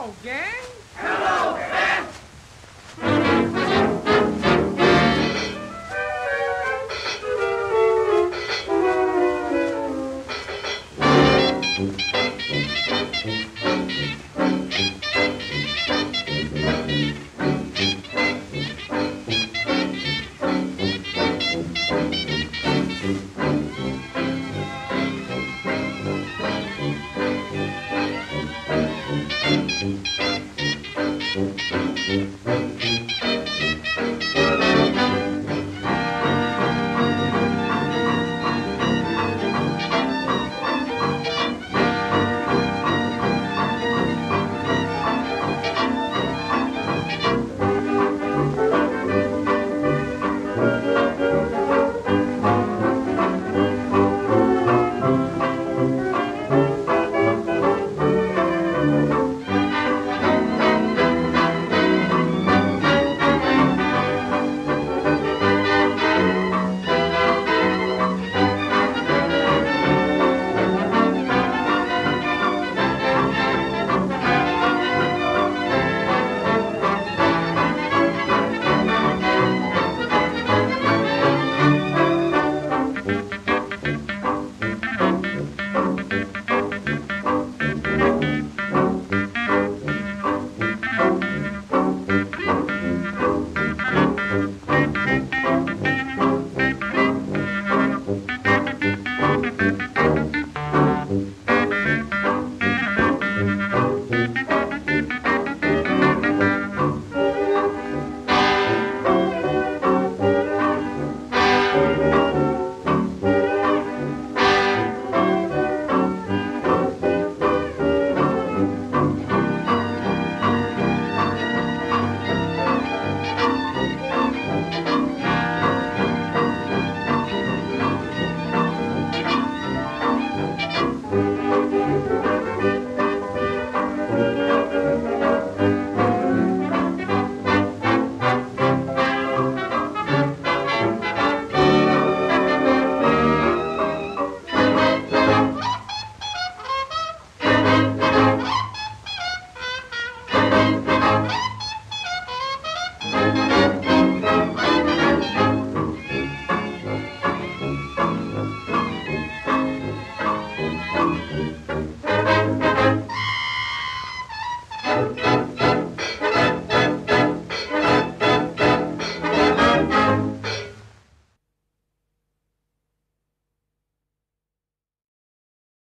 Hello, gang. Hello, Ben.